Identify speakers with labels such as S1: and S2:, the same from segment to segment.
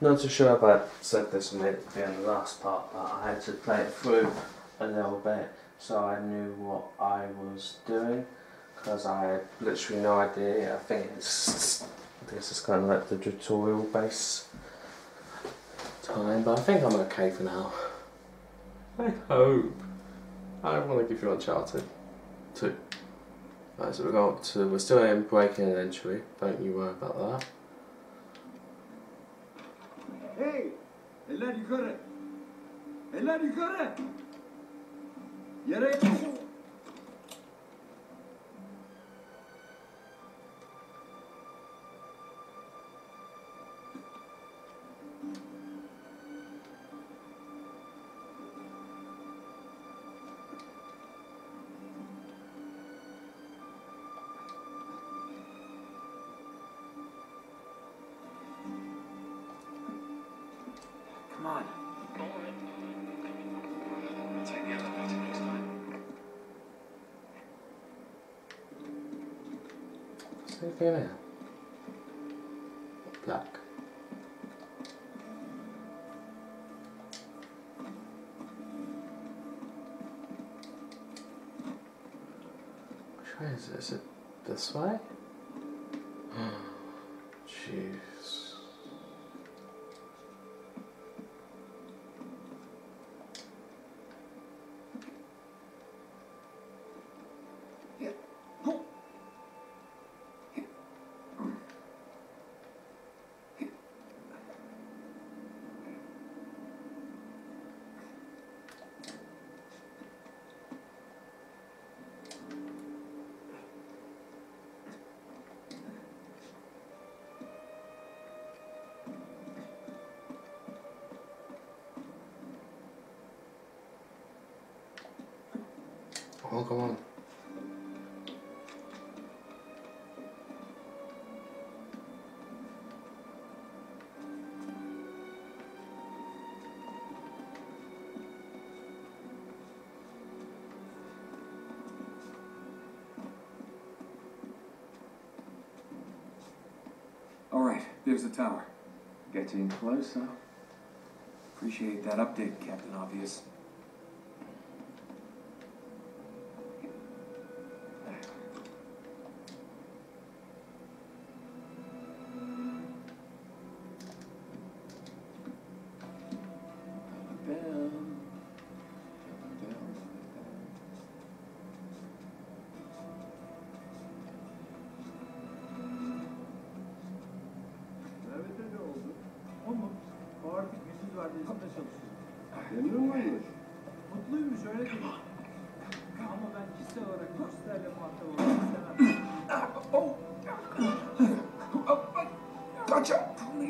S1: Not too sure if I said this clear in the last part, but I had to play it through a little bit so I knew what I was doing because I had literally no idea. I think it's I think it's kind of like the tutorial base time, but I think I'm okay for now. I hope. I don't want to give you Uncharted 2. Right, so we're going to, we're still in breaking and entry, don't you worry about that.
S2: Hey! Eller yukarı! Eller yukarı! Yere... Come on.
S3: Take the next time.
S1: Here? Black. Which way is it? Is it this way? Jeez. Oh, come on.
S2: All right, there's the tower. Getting closer. Appreciate that update, Captain Obvious.
S4: Artık gündüz vardiyasında çalışıyor. Memnun muymuş? Mutluymuş öyle değil. Ama ben kişisel olarak turistlerle muhatap olmak istemem.
S2: Oh! Oh! Gotcha! Pull me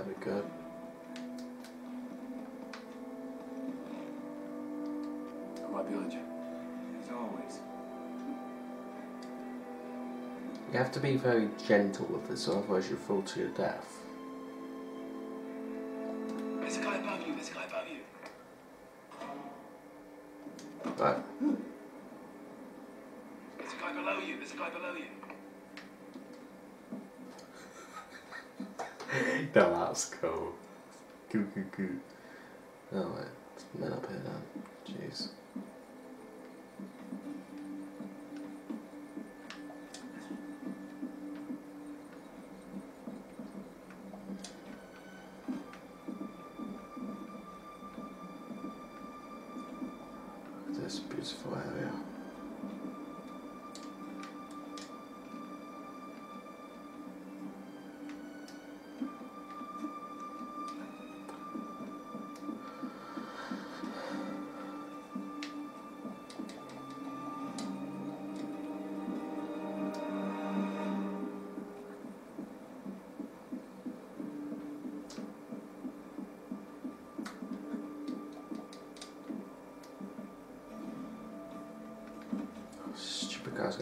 S2: Okay, this
S1: be good.
S2: I'm right behind you. As always.
S1: You have to be very gentle with this, otherwise you'll fall to your death. that's cool. Goo goo goo. Oh wait, it's men up here then. Jeez.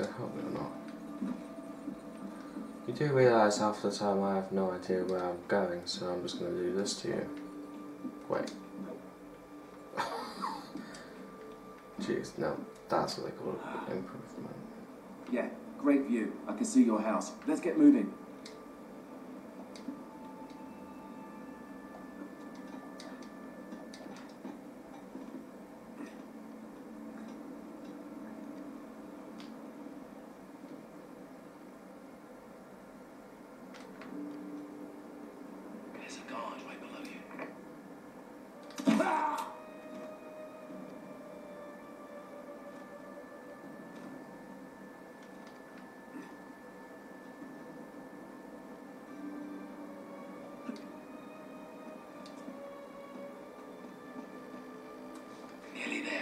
S1: To help me or not. You do realise half the time I have no idea where I'm going, so I'm just going to do this to you. Wait. Jeez, no, that's what they call improvement.
S4: Yeah, great view. I can see your house. Let's get moving. fidelidad.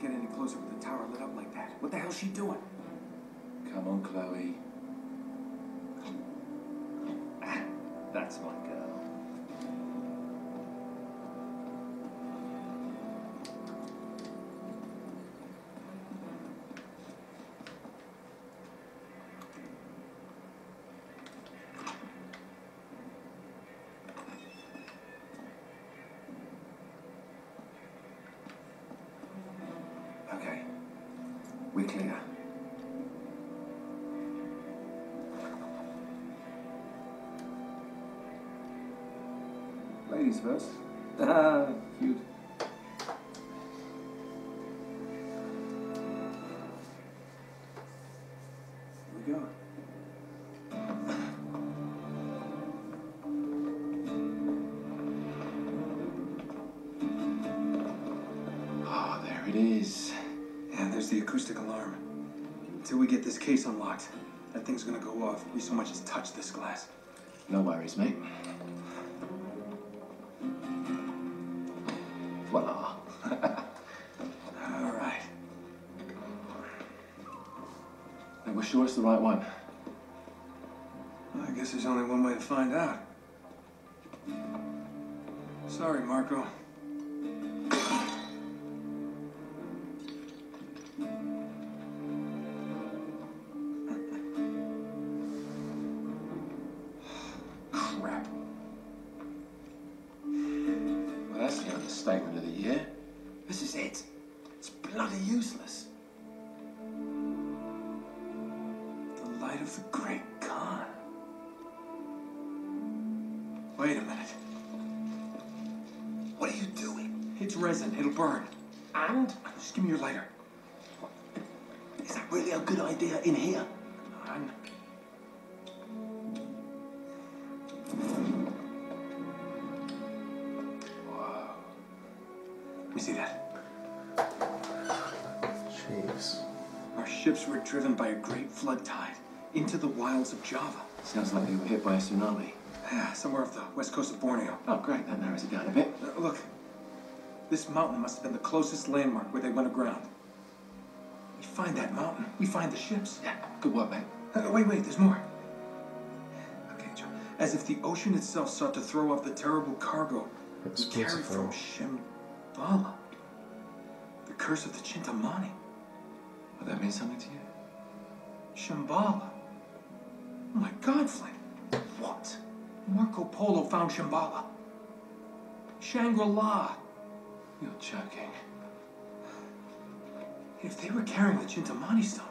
S4: Get any closer with the tower lit up like that. What the hell's she doing?
S2: Come on, Chloe.
S4: Ladies first. Ah, cute. Go off if we so much as touch this glass.
S2: No worries, mate. Voila.
S4: All right.
S2: And we're sure it's the right one.
S4: Well, I guess there's only one way to find out. Sorry, Marco. Come on. Let me see that.
S1: Jeez.
S4: Our ships were driven by a great flood tide into the wilds of Java.
S2: Sounds like they were hit by a tsunami.
S4: Yeah, somewhere off the west coast of Borneo.
S2: Oh, great. That narrows it down a bit.
S4: Uh, look, this mountain must have been the closest landmark where they went aground. We find that mountain, we find the ships.
S2: Yeah, good work, mate.
S4: Uh, wait, wait, there's more. Okay, Joe. As if the ocean itself sought to throw off the terrible cargo
S1: It's
S4: we carried from Shambhala. The curse of the Chintamani.
S2: Would that mean something to you?
S4: Shambhala. Oh my God, Flynn. What? Marco Polo found Shambhala. Shangri-La. You're joking. If they were carrying the Chintamani stone,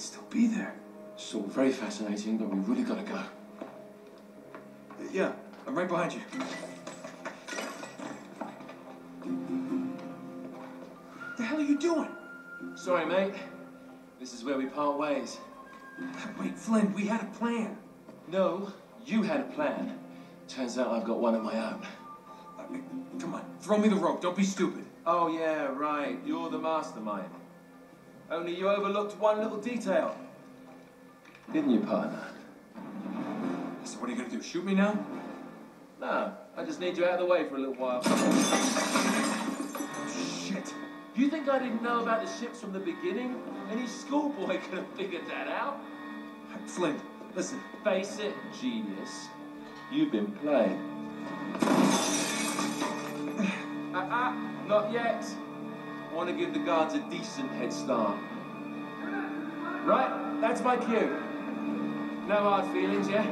S4: might still be there.
S2: It's all very fascinating, but we really gotta go.
S4: Yeah, I'm right behind you. The hell are you doing?
S2: Sorry, mate. This is where we part ways.
S4: Wait, Flynn, we had a plan.
S2: No, you had a plan. Turns out I've got one of my own.
S4: Uh, Come on, throw me the rope. Don't be stupid.
S2: Oh, yeah, right. You're the mastermind. Only you overlooked one little detail. Didn't you, partner?
S4: So what are you gonna do? Shoot me now?
S2: No, I just need you out of the way for a little while.
S4: Shit.
S2: You think I didn't know about the ships from the beginning? Any schoolboy could have figured that out.
S4: Flynn, listen.
S2: Face it, genius. You've been played. Uh-uh, not yet. I want to give the guards a decent head start. Right, that's my cue. No hard feelings, yeah?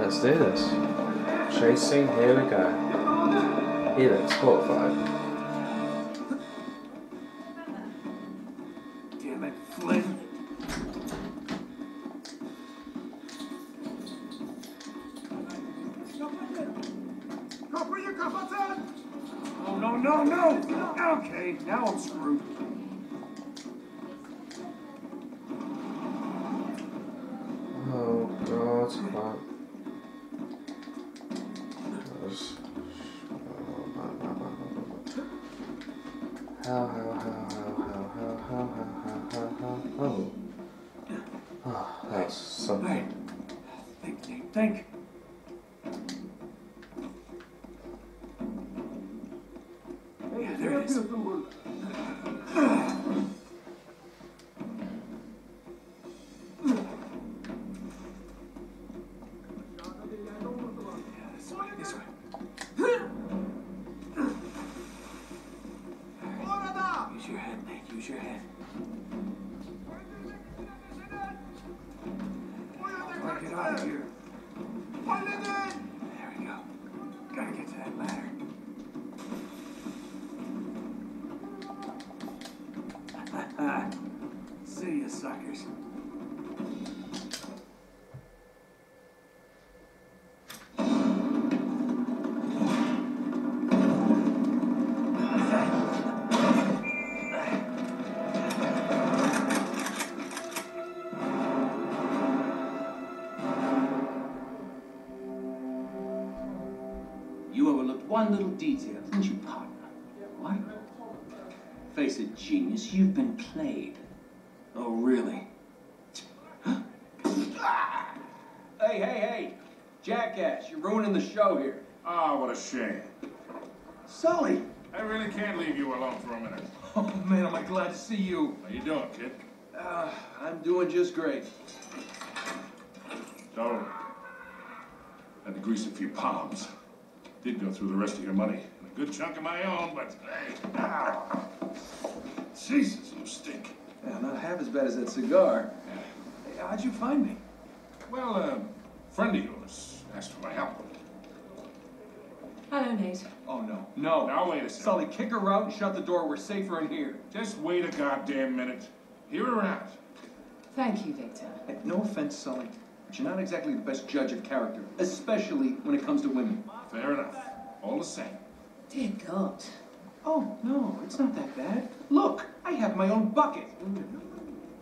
S1: Let's do this. Chasing, here we go. He looks horrified.
S4: Damn it, Flynn. Okay, now I'm screwed.
S2: One little detail, didn't you, partner? What? Face it, genius, you've been played.
S4: Oh, really? hey, hey, hey! Jackass, you're ruining the show here.
S5: Ah, what a shame.
S4: Sully!
S5: I really can't leave you alone for a minute.
S4: Oh, man, am I glad to see you.
S5: How you doing, kid?
S4: Uh, I'm doing just great.
S5: So, had to grease a few palms. Did go through the rest of your money. And a good chunk of my own, but hey. ow. Jesus, you stink.
S4: Yeah, not half as bad as that cigar. Hey, how'd you find me?
S5: Well, a friend of yours asked for my help.
S6: Hello, Nate.
S4: Oh, no. No.
S5: Now, wait a second.
S4: Sully, kick her out and shut the door. We're safer in here.
S5: Just wait a goddamn minute. Hear her out.
S6: Thank you, Victor.
S4: Hey, no offense, Sully, but you're not exactly the best judge of character, especially when it comes to women.
S5: Fair enough. All the same.
S6: Dear God.
S4: Oh, no, it's not that bad. Look, I have my own bucket.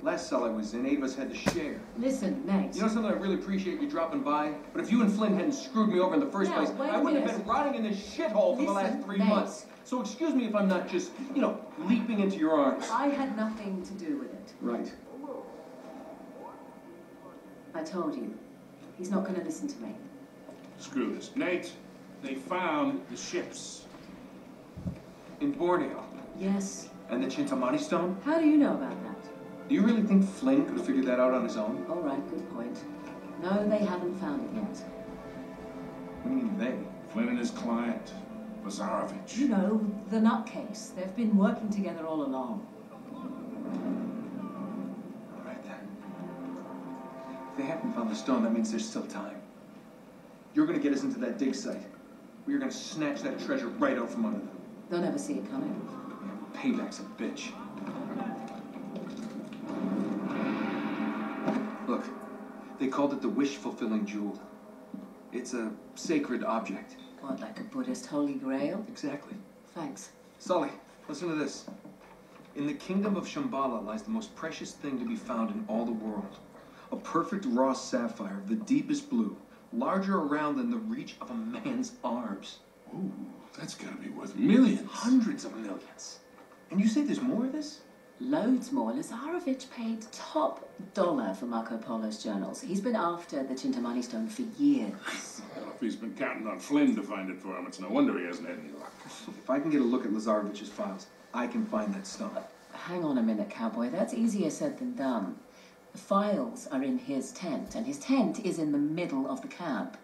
S4: Last cell I was in, eight of us had to share.
S6: Listen, Nate.
S4: You know something? I really appreciate you dropping by, but if you and Flynn hadn't screwed me over in the first
S6: Now,
S4: place, I wouldn't have been rotting in this shithole for the last three
S6: Nate.
S4: months. So excuse me if I'm not just, you know, leaping into your arms.
S6: I had nothing to do with it.
S4: Right.
S6: I told you. He's not going to listen to me.
S5: Screw this. Nate, they found the ships.
S4: In Borneo.
S6: Yes.
S4: And the Chintamani stone?
S6: How do you know about that?
S4: Do you really think Flynn could have figured that out on his own?
S6: All right, good point. No, they haven't found it yet.
S4: What do you mean they?
S5: Flynn and his client, Lazarevic.
S6: You know, the nutcase. They've been working together all along.
S4: Haven't found the stone, that means there's still time. You're gonna get us into that dig site. We're gonna snatch that treasure right out from under them.
S6: They'll never see it coming.
S4: Payback's a bitch. Look, they called it the wish-fulfilling jewel. It's a sacred object.
S6: What, like a Buddhist holy grail?
S4: Exactly.
S6: Thanks.
S4: Sully, listen to this. In the kingdom of Shambhala lies the most precious thing to be found in all the world. A perfect raw sapphire of the deepest blue, larger around than the reach of a man's arms.
S5: Ooh, that's gotta be worth millions.
S4: Hundreds of millions. And you say there's more of this?
S6: Loads more. Lazarevic paid top dollar for Marco Polo's journals. He's been after the Chintamani stone for years.
S5: Well, if he's been counting on Flynn to find it for him, it's no wonder he hasn't had any luck.
S4: If I can get a look at Lazarevic's files, I can find that stone.
S6: Hang on a minute, cowboy. That's easier said than done. Files are in his tent, and his tent is in the middle of the camp.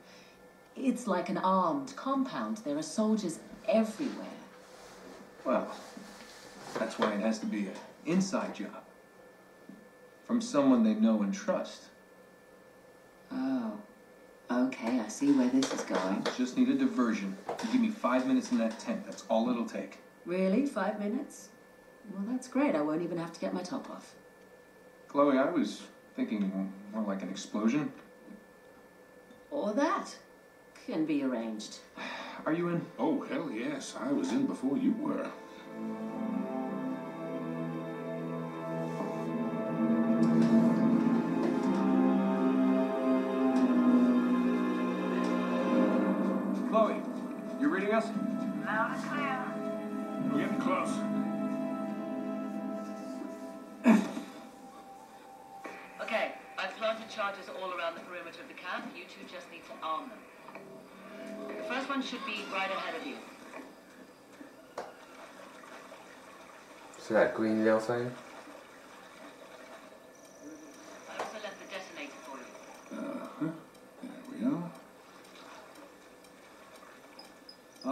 S6: It's like an armed compound. There are soldiers everywhere.
S4: Well, that's why it has to be an inside job. From someone they know and trust.
S6: Oh. Okay, I see where this is going.
S4: Just need a diversion. You give me five minutes in that tent. That's all it'll take.
S6: Really? Five minutes? Well, that's great. I won't even have to get my top off.
S4: Chloe, I was thinking more like an explosion.
S6: Or that. Can be arranged.
S4: Are you in?
S5: Oh, hell yes. I was in before you were.
S4: Chloe, you're reading us?
S7: Loud and clear.
S6: I've charges all around the perimeter of the camp. You two just need to arm them. The first one should be right ahead of you.
S1: See that green little thing?
S6: I also left the detonator for you.
S5: Uh-huh. There we are.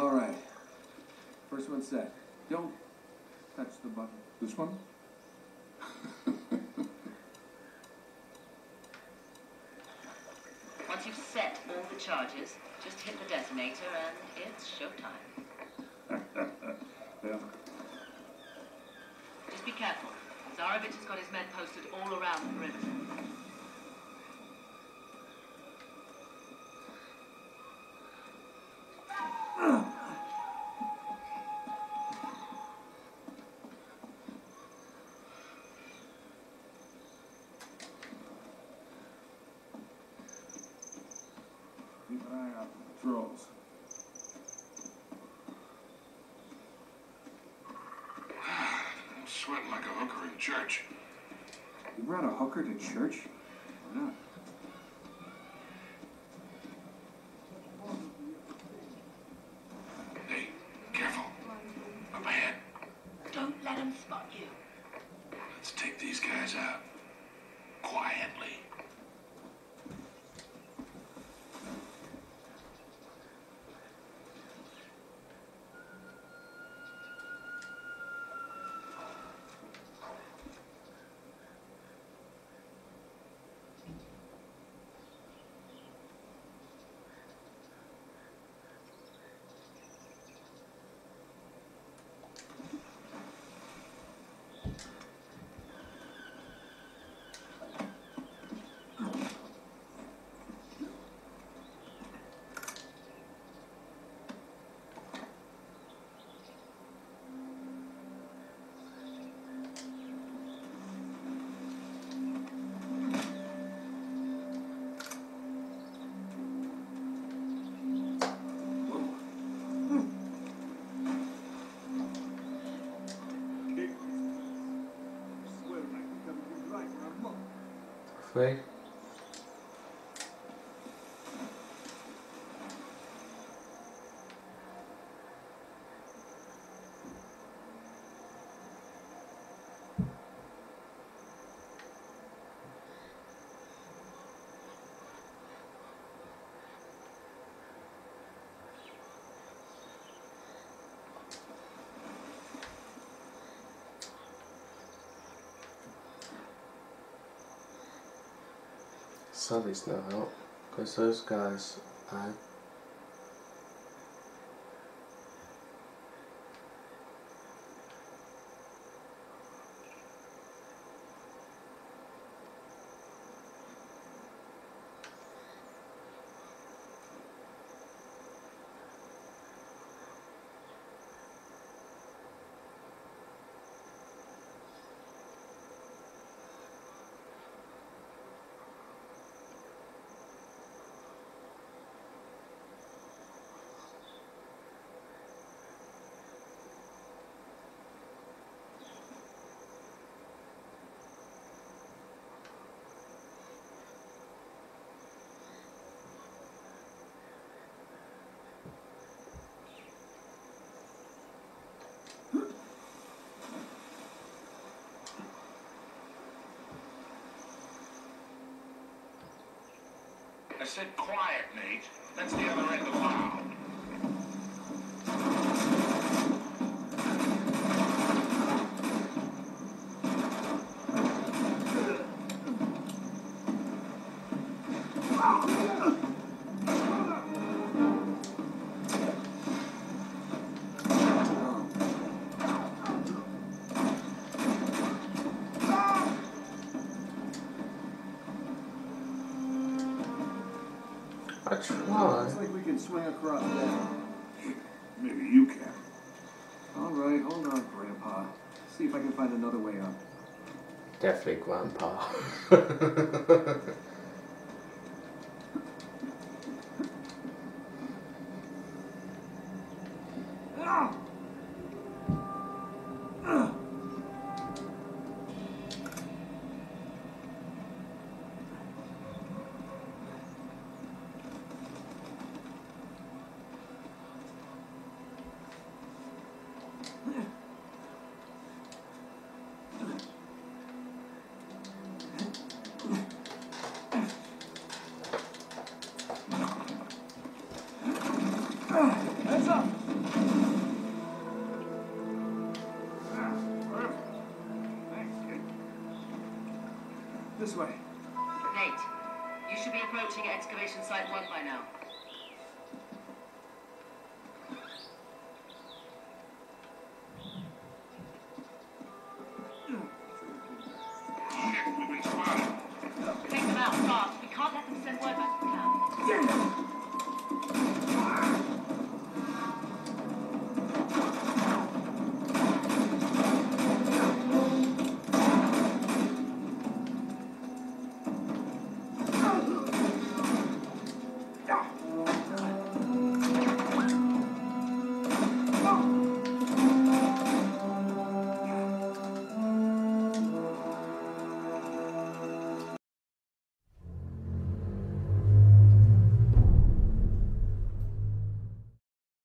S4: All right. First one set. Don't touch the button.
S5: This one?
S6: Once you've set all the charges, just hit the detonator and it's showtime.
S5: Yeah.
S6: Just be careful. Zarovich has got his men posted all around the perimeter.
S5: Sweating like a hooker in church.
S4: You brought a hooker to church? Why not?
S1: Three. Sunday's now help because those guys I
S5: I said quiet, mate. That's the other end of
S4: the file. Catholic grandpa.
S6: no! Ah! situations like one